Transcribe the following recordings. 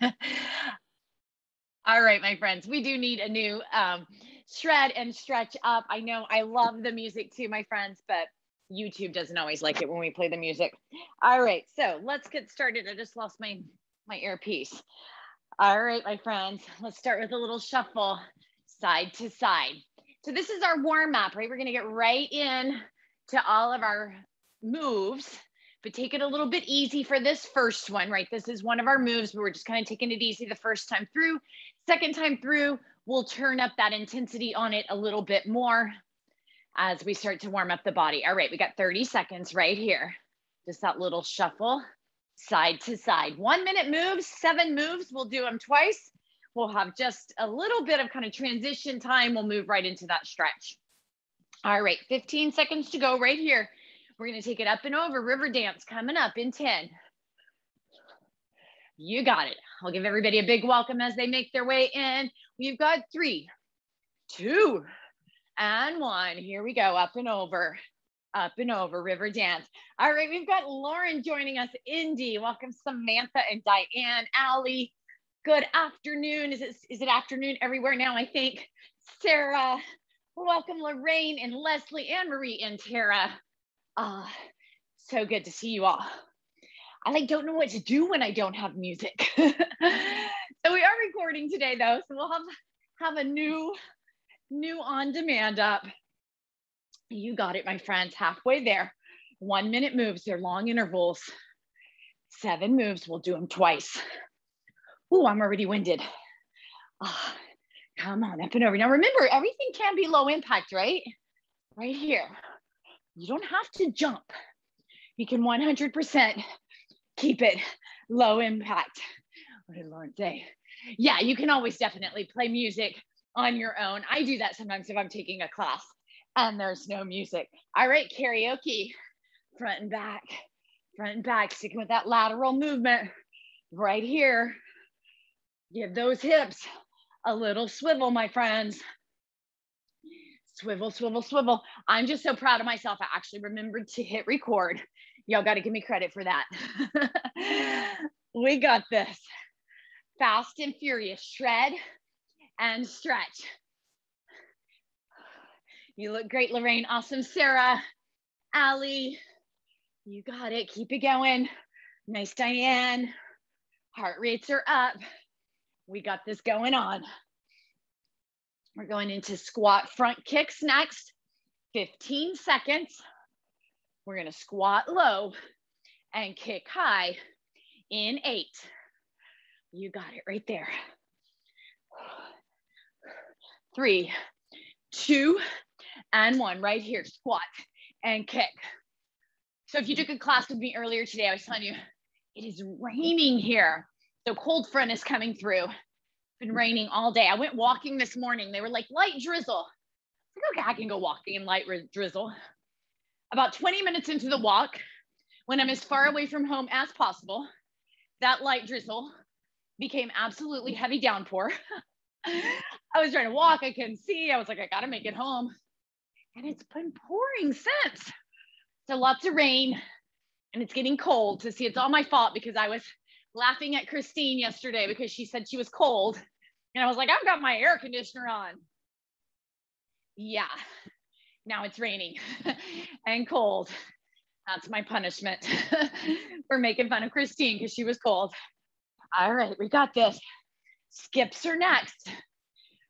All right, my friends, we do need a new um, shred and stretch up. I know I love the music too, my friends, but YouTube doesn't always like it when we play the music. All right, so let's get started. I just lost my, my earpiece. All right, my friends, let's start with a little shuffle side to side. So this is our warm up, right? We're gonna get right in to all of our moves, but take it a little bit easy for this first one, right? This is one of our moves, but we're just kind of taking it easy the first time through. Second time through, we'll turn up that intensity on it a little bit more as we start to warm up the body. All right, we got 30 seconds right here. Just that little shuffle side to side. One minute moves, seven moves. We'll do them twice. We'll have just a little bit of kind of transition time. We'll move right into that stretch. All right, 15 seconds to go right here. We're gonna take it up and over. River dance coming up in 10. You got it. I'll give everybody a big welcome as they make their way in. We've got three, two, and one. Here we go, up and over, up and over, river dance. All right, we've got Lauren joining us, Indy. Welcome, Samantha and Diane, Allie. Good afternoon. Is it, is it afternoon everywhere now, I think? Sarah, welcome Lorraine and Leslie and Marie and Tara. Uh, so good to see you all. I like don't know what to do when I don't have music. so we are recording today though, so we'll have have a new new on demand up. You got it, my friends, halfway there. One minute moves, they're long intervals. Seven moves, we'll do them twice. Ooh, I'm already winded. Oh, come on, up and over. Now remember, everything can be low impact, right? Right here. You don't have to jump. You can 100% keep it low impact. What did Lauren say? Yeah, you can always definitely play music on your own. I do that sometimes if I'm taking a class and there's no music. All right, karaoke, front and back, front and back, sticking with that lateral movement right here. Give those hips a little swivel, my friends. Swivel, swivel, swivel. I'm just so proud of myself. I actually remembered to hit record. Y'all got to give me credit for that. we got this. Fast and furious. Shred and stretch. You look great, Lorraine. Awesome, Sarah. Allie, you got it. Keep it going. Nice, Diane. Heart rates are up. We got this going on. We're going into squat front kicks next. 15 seconds. We're gonna squat low and kick high in eight. You got it right there three, two, and one right here, squat and kick. So if you took a class with me earlier today, I was telling you, it is raining here. So cold front is coming through. Been raining all day. I went walking this morning. They were like light drizzle. I like, okay, I can go walking in light drizzle. About 20 minutes into the walk, when I'm as far away from home as possible, that light drizzle became absolutely heavy downpour. I was trying to walk, I couldn't see. I was like, I gotta make it home. And it's been pouring since. So lots of rain and it's getting cold. To see, it's all my fault because I was laughing at Christine yesterday because she said she was cold. And I was like, I've got my air conditioner on. Yeah, now it's raining and cold. That's my punishment for making fun of Christine because she was cold. All right, we got this. Skips are next.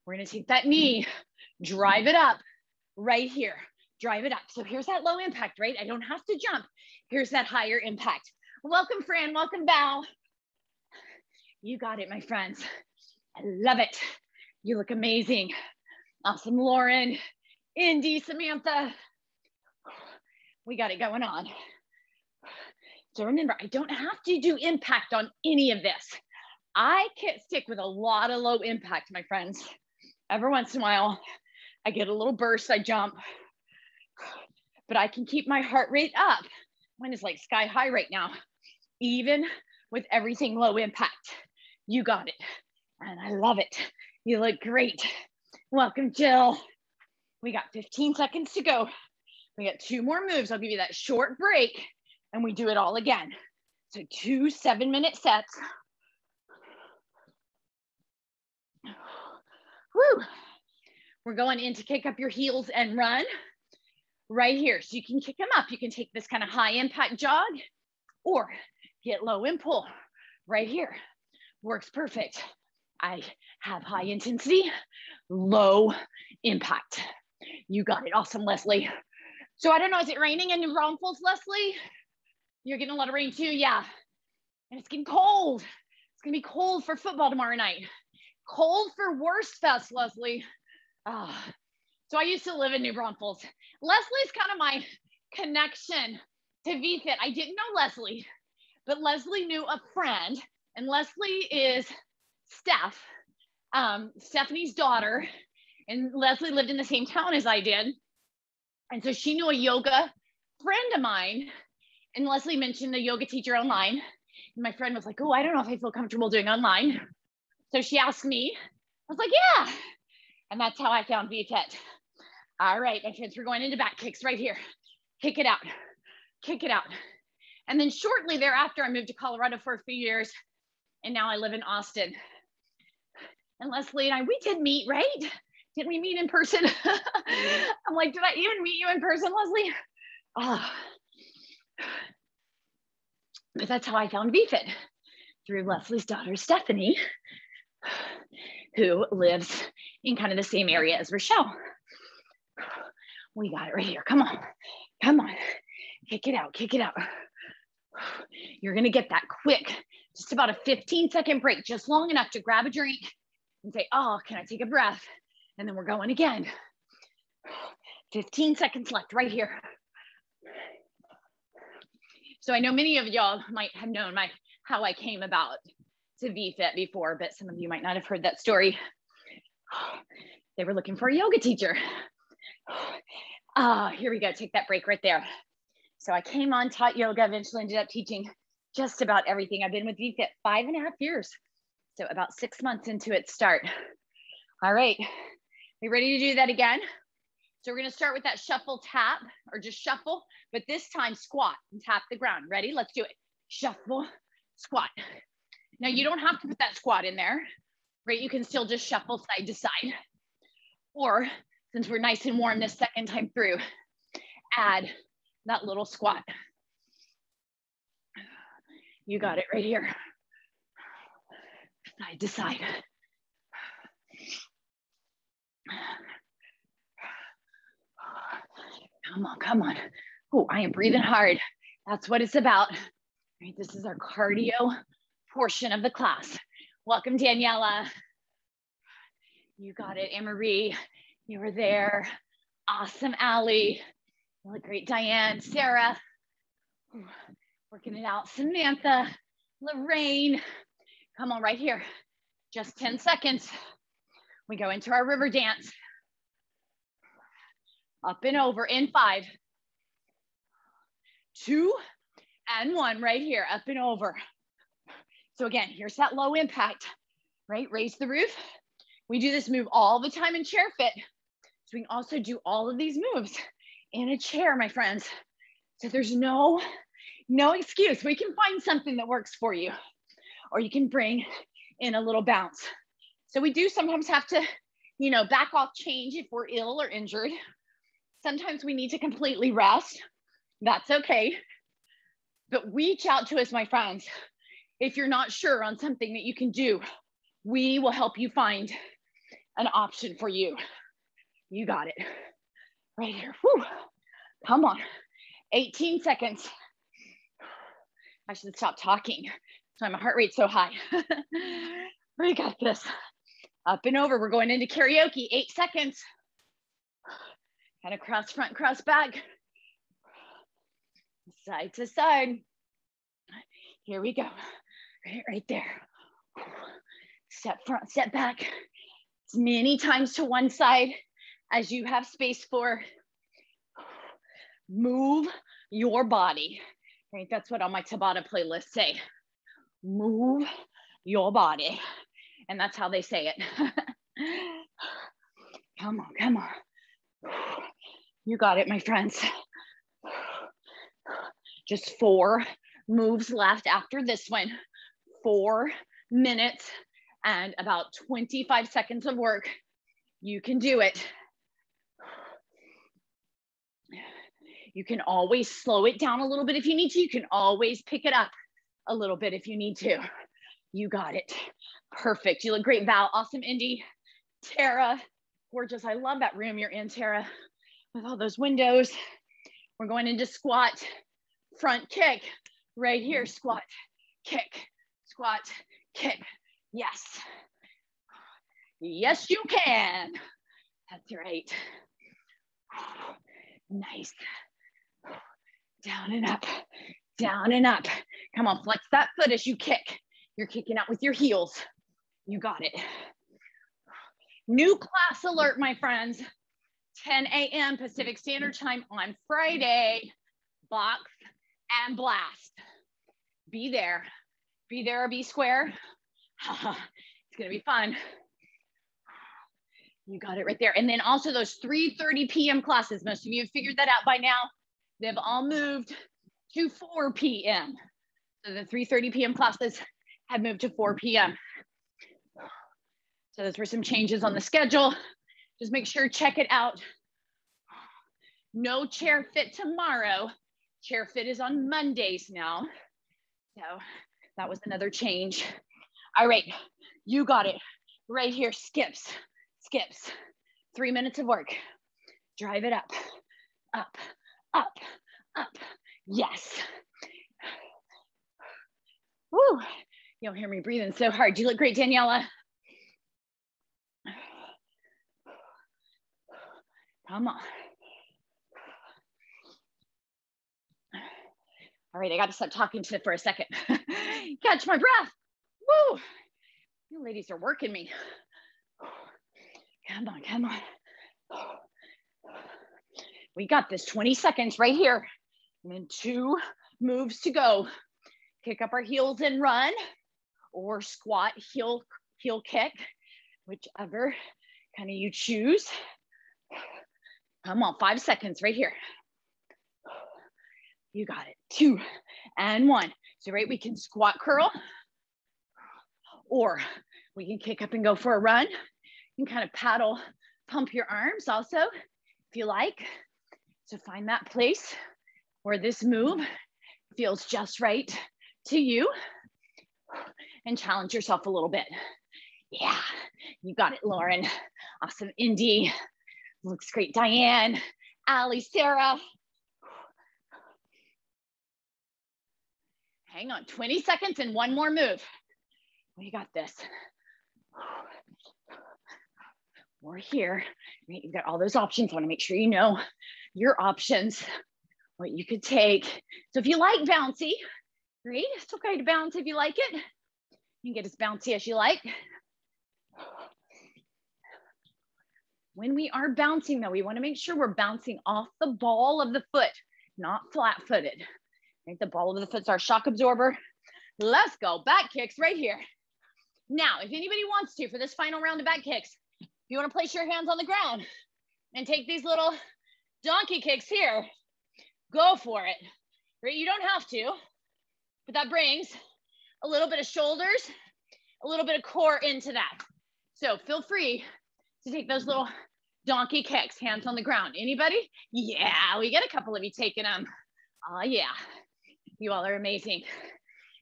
We're gonna take that knee, drive it up right here, drive it up. So here's that low impact, right? I don't have to jump. Here's that higher impact. Welcome, Fran, welcome, Val. You got it, my friends. I love it. You look amazing. Awesome, Lauren, Indy, Samantha. We got it going on. So remember, I don't have to do impact on any of this. I can't stick with a lot of low impact, my friends. Every once in a while, I get a little burst, I jump, but I can keep my heart rate up. Mine is like sky high right now, even with everything low impact you got it. And I love it. You look great. Welcome, Jill. We got 15 seconds to go. We got two more moves. I'll give you that short break and we do it all again. So two seven minute sets. Woo. We're going in to kick up your heels and run right here. So you can kick them up. You can take this kind of high impact jog or get low and pull right here. Works perfect. I have high intensity, low impact. You got it. Awesome, Leslie. So I don't know, is it raining in New Braunfels, Leslie? You're getting a lot of rain too, yeah. And it's getting cold. It's gonna be cold for football tomorrow night. Cold for Wurstfest, Leslie. Ah, so I used to live in New Braunfels. Leslie's kind of my connection to VFit. I didn't know Leslie, but Leslie knew a friend, and Leslie is Steph, um, Stephanie's daughter, and Leslie lived in the same town as I did. And so she knew a yoga friend of mine, and Leslie mentioned the yoga teacher online. And my friend was like, Oh, I don't know if I feel comfortable doing online. So she asked me, I was like, Yeah. And that's how I found VFit. All right, my friends, we're going into back kicks right here. Kick it out, kick it out. And then shortly thereafter, I moved to Colorado for a few years. And now I live in Austin. And Leslie and I, we did meet, right? Didn't we meet in person? I'm like, did I even meet you in person, Leslie? Oh. But that's how I found VFit through Leslie's daughter, Stephanie, who lives in kind of the same area as Rochelle. We got it right here. Come on. Come on. Kick it out. Kick it out. You're going to get that quick, just about a 15 second break, just long enough to grab a drink and say, Oh, can I take a breath? And then we're going again. 15 seconds left right here. So I know many of y'all might have known my how I came about to VFit before, but some of you might not have heard that story. They were looking for a yoga teacher. Ah, oh, here we go. Take that break right there. So I came on, taught yoga, eventually ended up teaching just about everything. I've been with VFit five and a half years. So about six months into its start. All right, we ready to do that again? So we're gonna start with that shuffle tap or just shuffle, but this time squat and tap the ground. Ready? Let's do it. Shuffle, squat. Now you don't have to put that squat in there, right? You can still just shuffle side to side. Or since we're nice and warm this second time through, add that little squat. You got it right here. Side to side. Come on, come on. Oh, I am breathing hard. That's what it's about. Right, this is our cardio portion of the class. Welcome, Daniela. You got it, Anne-Marie. You were there. Awesome, Allie. You look great, Diane, Sarah. Working it out, Samantha, Lorraine. Come on, right here. Just 10 seconds. We go into our river dance. Up and over in five, two, and one right here, up and over. So again, here's that low impact, right? Raise the roof. We do this move all the time in chair fit. So we can also do all of these moves in a chair, my friends. So there's no, no excuse. We can find something that works for you, or you can bring in a little bounce. So we do sometimes have to, you know, back off change if we're ill or injured. Sometimes we need to completely rest. That's okay. But reach out to us, my friends. If you're not sure on something that you can do, we will help you find an option for you. You got it. Right here. Whew. Come on. 18 seconds. I should stop talking. So my heart rate's so high. we got this. Up and over. We're going into karaoke. Eight seconds. Kind of cross front, cross back. Side to side. Here we go. Right, right there. Step front, step back. As many times to one side as you have space for. Move your body. Right, that's what all my Tabata playlists say. Move your body. And that's how they say it. come on, come on. You got it, my friends. Just four moves left after this one. Four minutes and about 25 seconds of work. You can do it. You can always slow it down a little bit if you need to. You can always pick it up a little bit if you need to. You got it. Perfect. You look great, Val. Awesome, Indy. Tara, gorgeous. I love that room you're in, Tara, with all those windows. We're going into squat, front kick, right here, squat, kick, squat, kick. Yes. Yes, you can. That's right. Nice. Down and up, down and up. Come on, flex that foot as you kick. You're kicking out with your heels. You got it. New class alert, my friends. 10 a.m. Pacific Standard Time on Friday. Box and blast. Be there. Be there or be square. it's to be fun. You got it right there. And then also those 3.30 p.m. classes. Most of you have figured that out by now. They've all moved to 4 p.m. So the 3.30 p.m. classes have moved to 4 p.m. So those were some changes on the schedule. Just make sure, check it out. No chair fit tomorrow. Chair fit is on Mondays now. So that was another change. All right, you got it. Right here, skips, skips. Three minutes of work. Drive it up, up, up, up. Yes. Woo. You don't hear me breathing so hard. You look great, Daniela. Come on. All right, I got to stop talking to for a second. Catch my breath. Woo! You ladies are working me. Come on, come on. We got this 20 seconds right here. And then two moves to go. Kick up our heels and run or squat, heel, heel kick, whichever kind of you choose. Come on, five seconds right here. You got it. Two and one. So, right, we can squat curl or we can kick up and go for a run. You can kind of paddle, pump your arms also if you like. So, find that place where this move feels just right to you and challenge yourself a little bit. Yeah, you got it, Lauren. Awesome, Indy. Looks great, Diane, Allie, Sarah. Hang on, 20 seconds and one more move. We got this. We're here. You've got all those options. I want to make sure you know your options, what you could take. So if you like bouncy, great. It's okay to bounce if you like it. You can get as bouncy as you like. When we are bouncing though, we wanna make sure we're bouncing off the ball of the foot, not flat footed. Right? The ball of the foot's our shock absorber. Let's go, back kicks right here. Now, if anybody wants to, for this final round of back kicks, you wanna place your hands on the ground and take these little donkey kicks here, go for it. Right? You don't have to, but that brings a little bit of shoulders, a little bit of core into that. So feel free to take those little donkey kicks, hands on the ground. Anybody? Yeah, we get a couple of you taking them. Oh yeah, you all are amazing.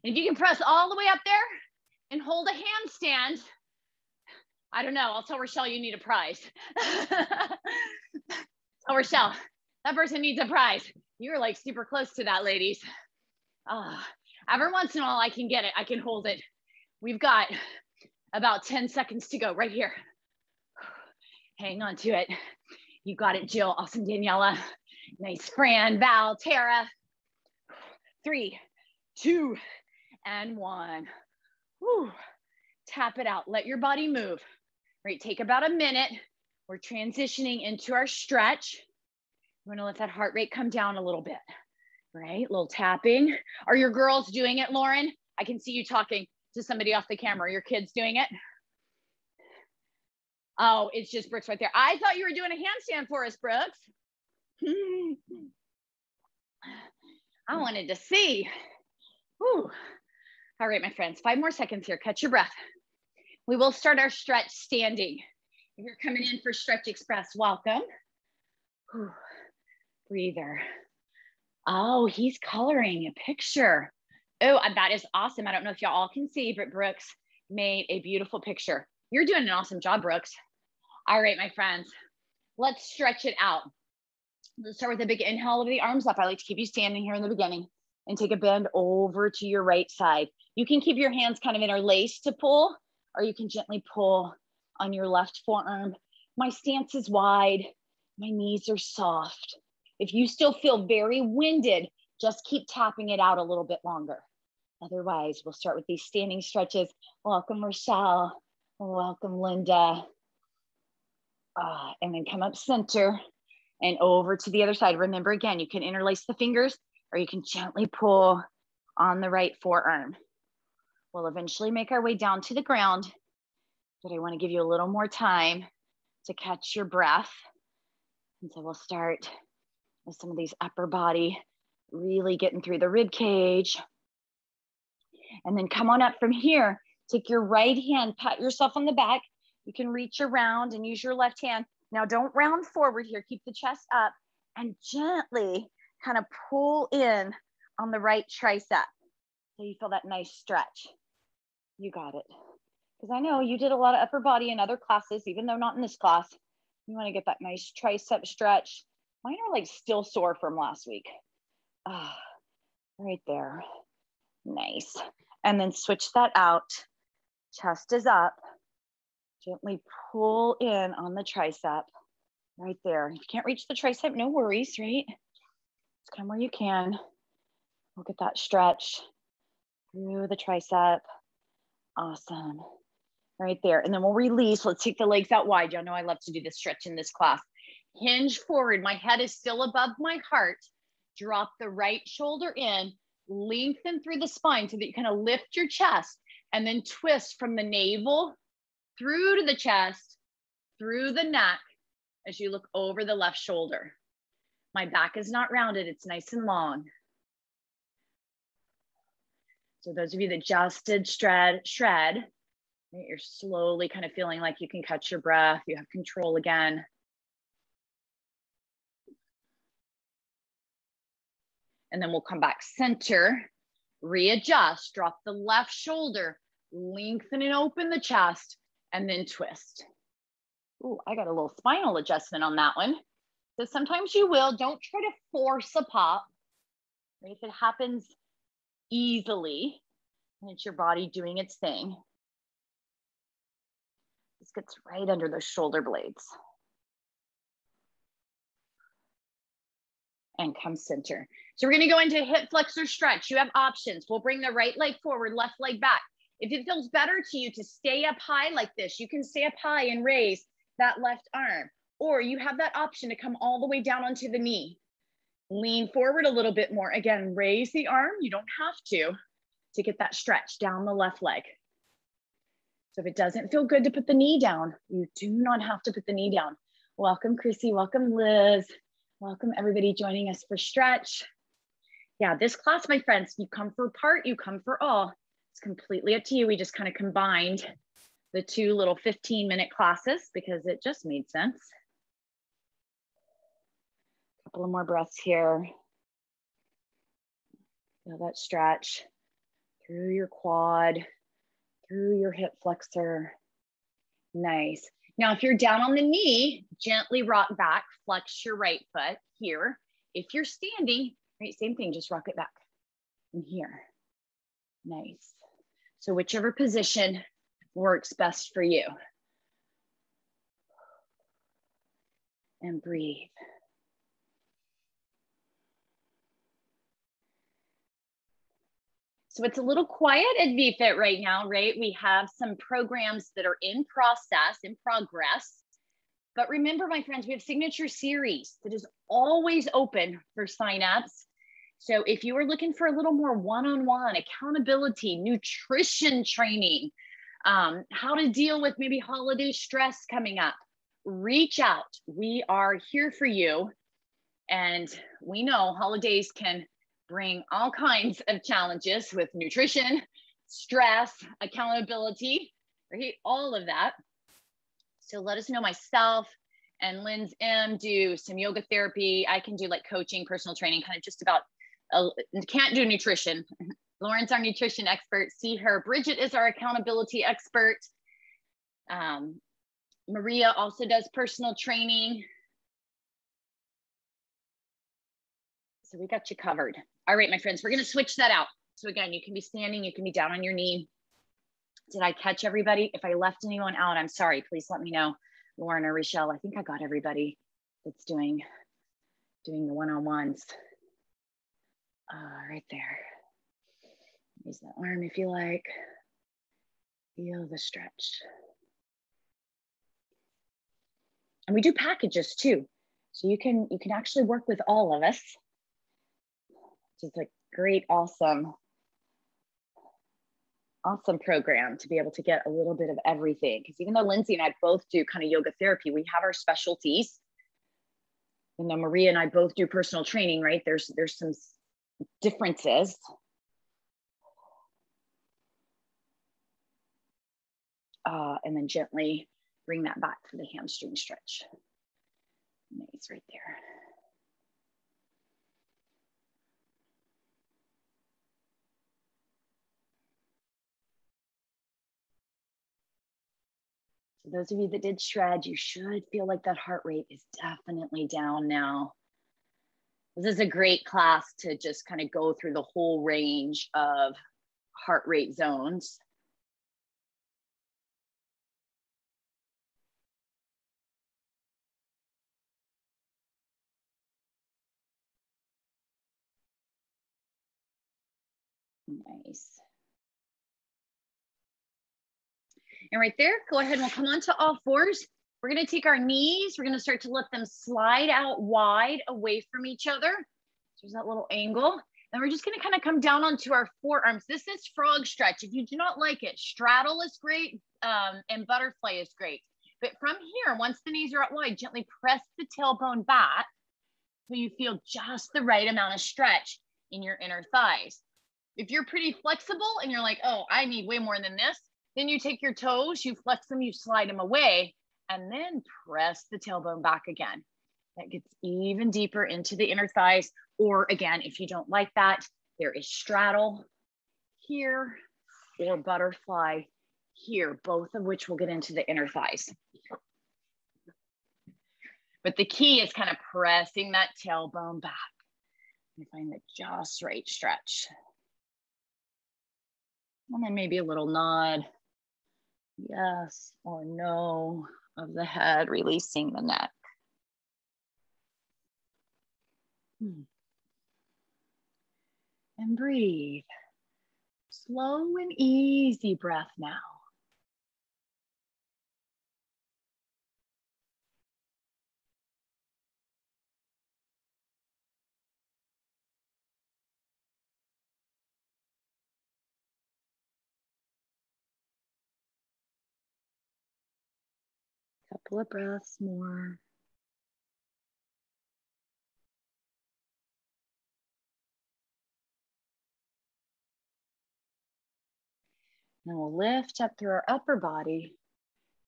And if you can press all the way up there and hold a handstand, I don't know, I'll tell Rochelle you need a prize. oh, Rochelle, that person needs a prize. You were like super close to that, ladies. Oh, every once in a while I can get it, I can hold it. We've got about 10 seconds to go right here. Hang on to it. You got it, Jill. Awesome, Daniela. Nice, Fran, Val, Tara. Three, two, and one. Whew. Tap it out. Let your body move. Right, take about a minute. We're transitioning into our stretch. You wanna let that heart rate come down a little bit, right? A little tapping. Are your girls doing it, Lauren? I can see you talking to somebody off the camera. Are your kids doing it? Oh, it's just Brooks right there. I thought you were doing a handstand for us, Brooks. I wanted to see. Whew. All right, my friends, five more seconds here. Catch your breath. We will start our stretch standing. If you're coming in for Stretch Express, welcome. Whew. Breather. Oh, he's coloring a picture. Oh, uh, that is awesome. I don't know if y'all all can see, but Brooks made a beautiful picture. You're doing an awesome job, Brooks. All right, my friends, let's stretch it out. Let's start with a big inhale of the arms up. I like to keep you standing here in the beginning and take a bend over to your right side. You can keep your hands kind of interlaced to pull, or you can gently pull on your left forearm. My stance is wide. My knees are soft. If you still feel very winded, just keep tapping it out a little bit longer. Otherwise, we'll start with these standing stretches. Welcome, Rochelle. Welcome, Linda. Uh, and then come up center and over to the other side. Remember, again, you can interlace the fingers or you can gently pull on the right forearm. We'll eventually make our way down to the ground, but I want to give you a little more time to catch your breath. And so we'll start with some of these upper body, really getting through the rib cage. And then come on up from here. Take your right hand, pat yourself on the back. You can reach around and use your left hand. Now don't round forward here. Keep the chest up and gently kind of pull in on the right tricep. So you feel that nice stretch. You got it. Because I know you did a lot of upper body in other classes, even though not in this class. You want to get that nice tricep stretch. Mine are like still sore from last week. Ah, right there. Nice. And then switch that out. Chest is up. Gently pull in on the tricep right there. If you can't reach the tricep, no worries, right? Just come where you can. We'll get that stretch through the tricep. Awesome. Right there. And then we'll release. Let's take the legs out wide. Y'all know I love to do this stretch in this class. Hinge forward. My head is still above my heart. Drop the right shoulder in. Lengthen through the spine so that you kind of lift your chest and then twist from the navel through to the chest, through the neck as you look over the left shoulder. My back is not rounded, it's nice and long. So those of you that just did shred, shred, you're slowly kind of feeling like you can catch your breath, you have control again. And then we'll come back center, readjust, drop the left shoulder, lengthen and open the chest, and then twist. Ooh, I got a little spinal adjustment on that one. So sometimes you will, don't try to force a pop. If it happens easily, and it's your body doing its thing, this gets right under the shoulder blades. And come center. So we're gonna go into hip flexor stretch. You have options. We'll bring the right leg forward, left leg back. If it feels better to you to stay up high like this, you can stay up high and raise that left arm. Or you have that option to come all the way down onto the knee. Lean forward a little bit more. Again, raise the arm. You don't have to, to get that stretch down the left leg. So if it doesn't feel good to put the knee down, you do not have to put the knee down. Welcome, Chrissy. Welcome, Liz. Welcome, everybody joining us for stretch. Yeah, this class, my friends, you come for part, you come for all. It's completely up to you. We just kind of combined the two little 15 minute classes because it just made sense. A couple of more breaths here. Feel that stretch through your quad, through your hip flexor. Nice. Now, if you're down on the knee, gently rock back, flex your right foot here. If you're standing, right, same thing, just rock it back in here. Nice. So whichever position works best for you. And breathe. So it's a little quiet at VFit right now, right? We have some programs that are in process, in progress. But remember, my friends, we have signature series that is always open for signups. So if you are looking for a little more one-on-one accountability, nutrition training, um, how to deal with maybe holiday stress coming up, reach out. We are here for you. And we know holidays can bring all kinds of challenges with nutrition, stress, accountability, right? All of that. So let us know myself and Lynn's M do some yoga therapy. I can do like coaching, personal training, kind of just about, uh, can't do nutrition. Lauren's our nutrition expert. See her. Bridget is our accountability expert. Um, Maria also does personal training. So we got you covered. All right, my friends, we're going to switch that out. So again, you can be standing, you can be down on your knee. Did I catch everybody? If I left anyone out, I'm sorry. Please let me know. Lauren or Rochelle, I think I got everybody that's doing, doing the one-on-ones. Uh, right there. Use the arm if you like. Feel the stretch. And we do packages too. So you can you can actually work with all of us. Is a great, awesome, awesome program to be able to get a little bit of everything. Because even though Lindsay and I both do kind of yoga therapy, we have our specialties. You know, Maria and I both do personal training, right? There's there's some differences. Uh, and then gently bring that back for the hamstring stretch. Nice right there. Those of you that did shred, you should feel like that heart rate is definitely down now. This is a great class to just kind of go through the whole range of heart rate zones. And right there, go ahead and we'll come onto all fours. We're gonna take our knees, we're gonna start to let them slide out wide away from each other. There's that little angle. And we're just gonna kind of come down onto our forearms. This is frog stretch. If you do not like it, straddle is great um, and butterfly is great. But from here, once the knees are out wide, gently press the tailbone back so you feel just the right amount of stretch in your inner thighs. If you're pretty flexible and you're like, oh, I need way more than this, then you take your toes, you flex them, you slide them away, and then press the tailbone back again. That gets even deeper into the inner thighs. Or again, if you don't like that, there is straddle here or butterfly here, both of which will get into the inner thighs. But the key is kind of pressing that tailbone back and find the just right stretch. And then maybe a little nod, yes or no of the head, releasing the neck. Hmm. And breathe. Slow and easy breath now. Couple of breaths more. Then we'll lift up through our upper body,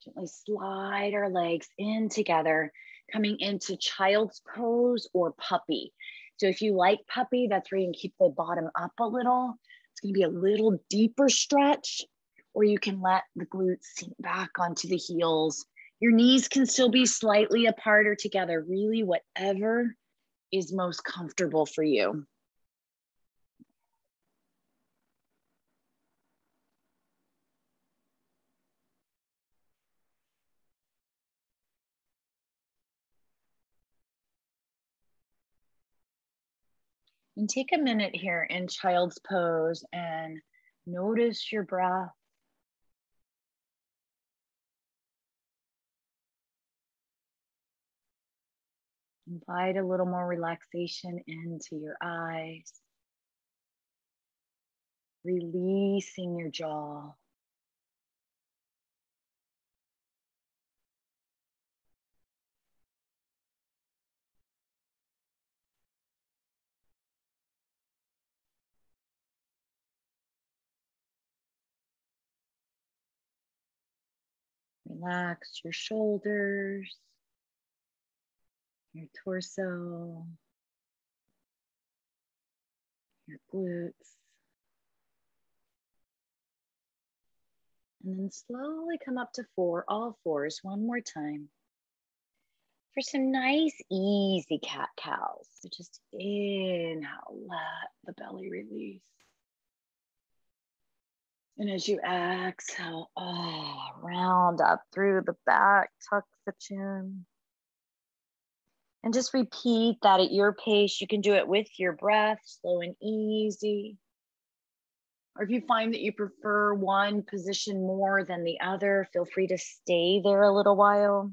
gently slide our legs in together, coming into child's pose or puppy. So if you like puppy, that's where you can keep the bottom up a little. It's gonna be a little deeper stretch, or you can let the glutes sink back onto the heels your knees can still be slightly apart or together, really, whatever is most comfortable for you. And take a minute here in child's pose and notice your breath. Invite a little more relaxation into your eyes. Releasing your jaw. Relax your shoulders, your torso, your glutes. And then slowly come up to four, all fours, one more time. For some nice, easy cat cows. So just inhale, let the belly release. And as you exhale, oh, round up through the back, tuck the chin. And just repeat that at your pace. You can do it with your breath, slow and easy. Or if you find that you prefer one position more than the other, feel free to stay there a little while.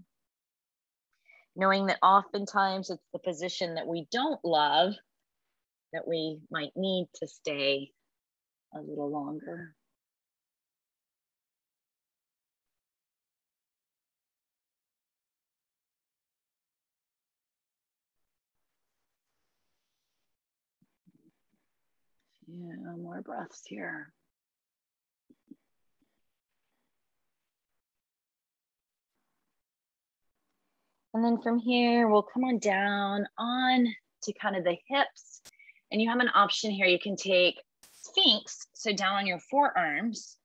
Knowing that oftentimes it's the position that we don't love that we might need to stay a little longer. Yeah, more breaths here. And then from here, we'll come on down on to kind of the hips. And you have an option here. You can take Sphinx, so down on your forearms,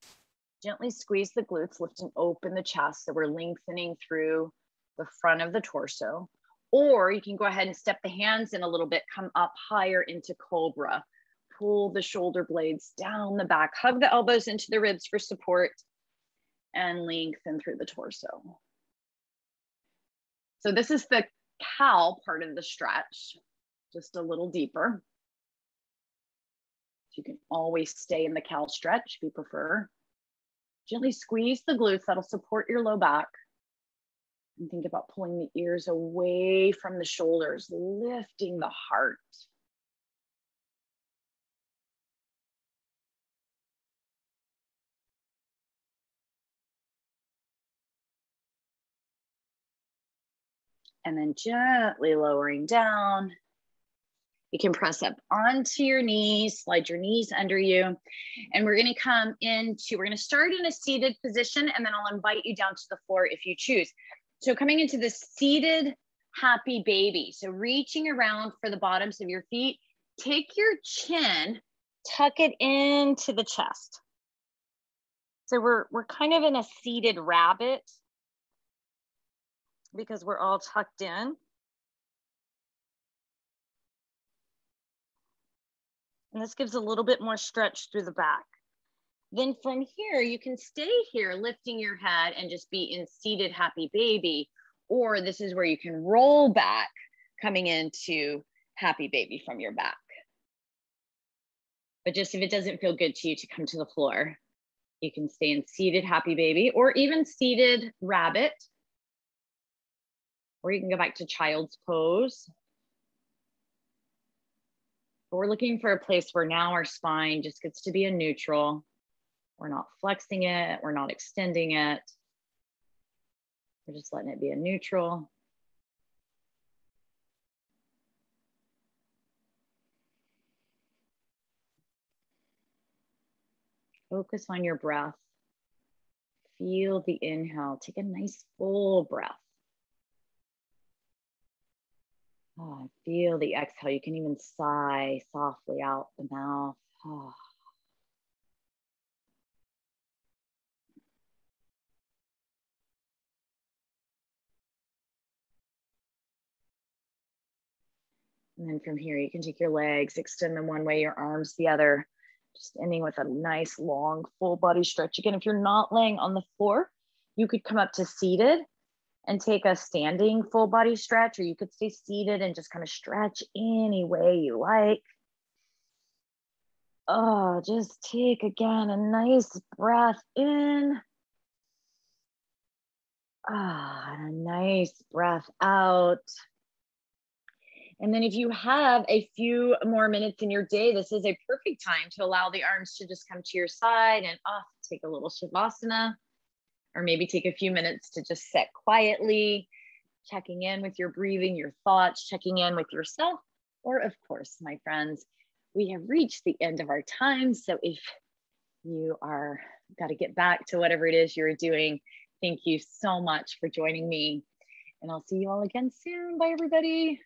gently squeeze the glutes, lift and open the chest. So we're lengthening through the front of the torso. Or you can go ahead and step the hands in a little bit, come up higher into Cobra pull the shoulder blades down the back, hug the elbows into the ribs for support, and lengthen through the torso. So this is the cow part of the stretch, just a little deeper. You can always stay in the cow stretch if you prefer. Gently squeeze the glutes, that'll support your low back. And think about pulling the ears away from the shoulders, lifting the heart. And then gently lowering down. You can press up onto your knees, slide your knees under you. And we're gonna come into, we're gonna start in a seated position and then I'll invite you down to the floor if you choose. So coming into the seated happy baby. So reaching around for the bottoms of your feet, take your chin, tuck it into the chest. So we're, we're kind of in a seated rabbit because we're all tucked in. And this gives a little bit more stretch through the back. Then from here, you can stay here lifting your head and just be in seated happy baby. Or this is where you can roll back coming into happy baby from your back. But just if it doesn't feel good to you to come to the floor, you can stay in seated happy baby or even seated rabbit or you can go back to child's pose. But we're looking for a place where now our spine just gets to be a neutral. We're not flexing it, we're not extending it. We're just letting it be a neutral. Focus on your breath. Feel the inhale. Take a nice full breath. Oh, feel the exhale. You can even sigh softly out the mouth. Oh. And then from here, you can take your legs, extend them one way, your arms the other, just ending with a nice long full body stretch. Again, if you're not laying on the floor, you could come up to seated and take a standing full body stretch, or you could stay seated and just kind of stretch any way you like. Oh, just take again a nice breath in. Ah, a nice breath out. And then if you have a few more minutes in your day, this is a perfect time to allow the arms to just come to your side and off, take a little Shavasana or maybe take a few minutes to just sit quietly, checking in with your breathing, your thoughts, checking in with yourself. Or, of course, my friends, we have reached the end of our time. So, if you are got to get back to whatever it is you're doing, Thank you so much for joining me. And I'll see you all again soon. Bye, everybody.